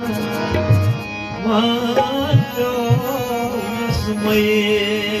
Mata, yes, my.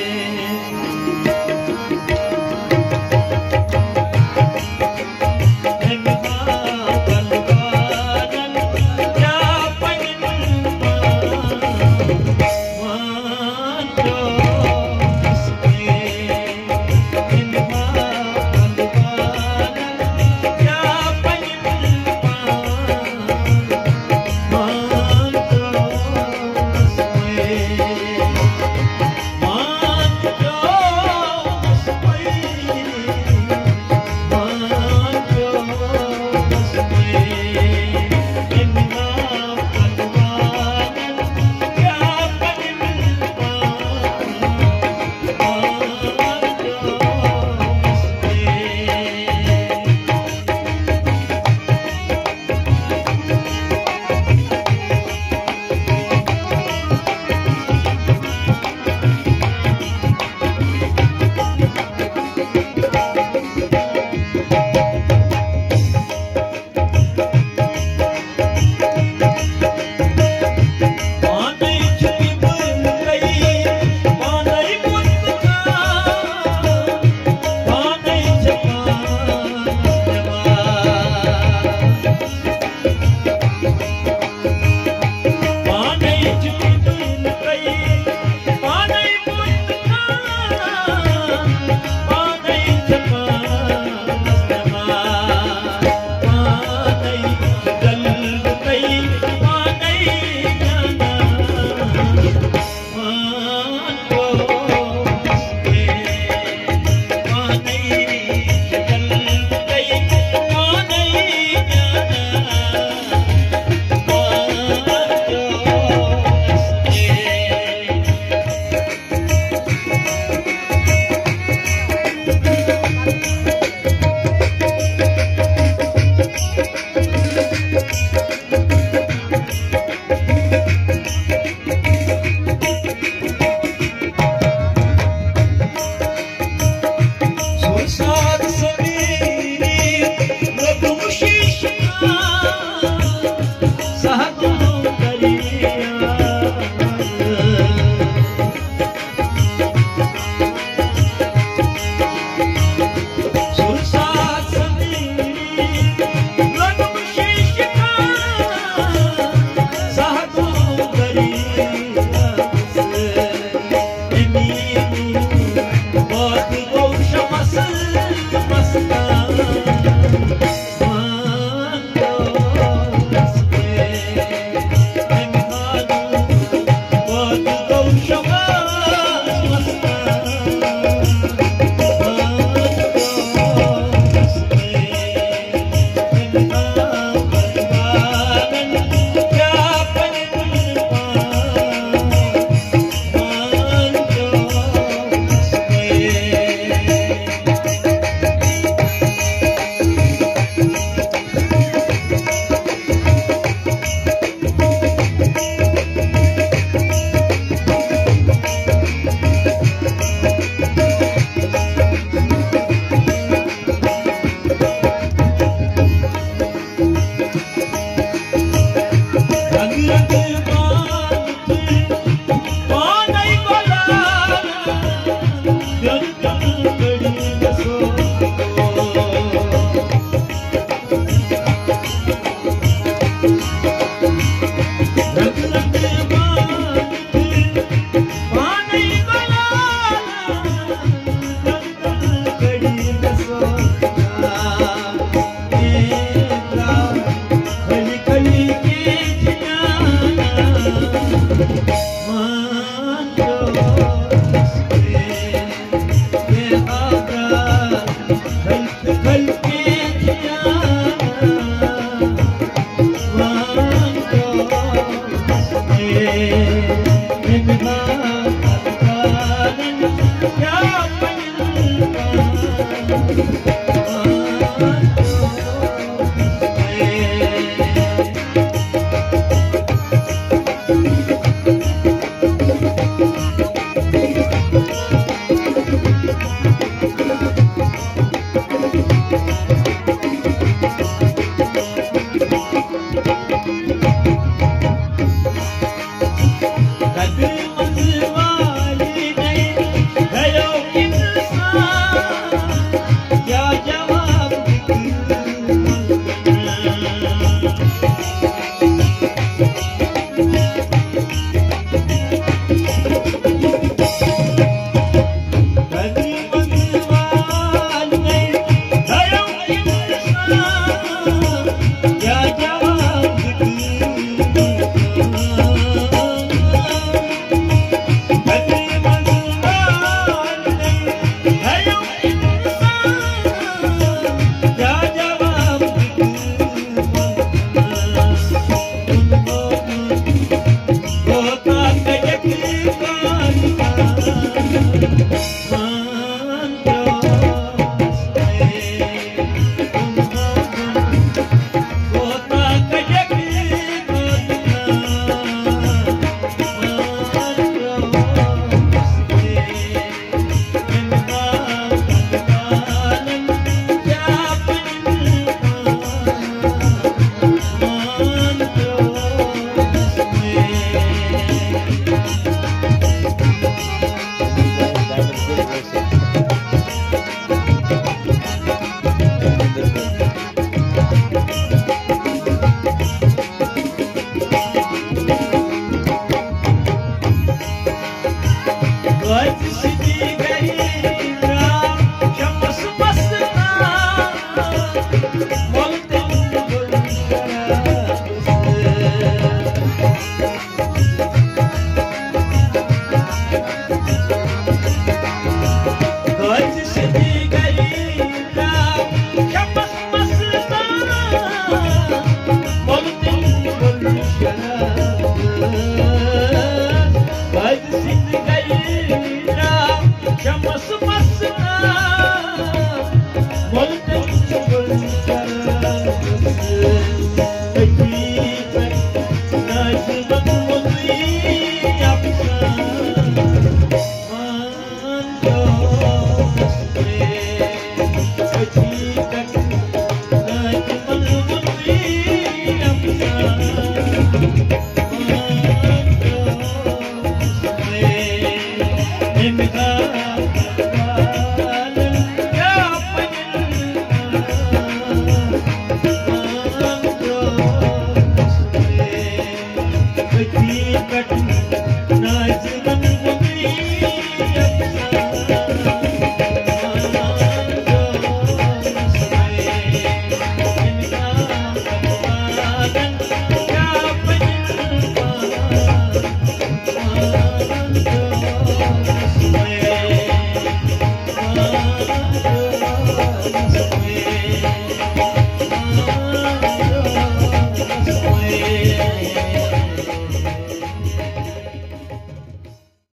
Yeah.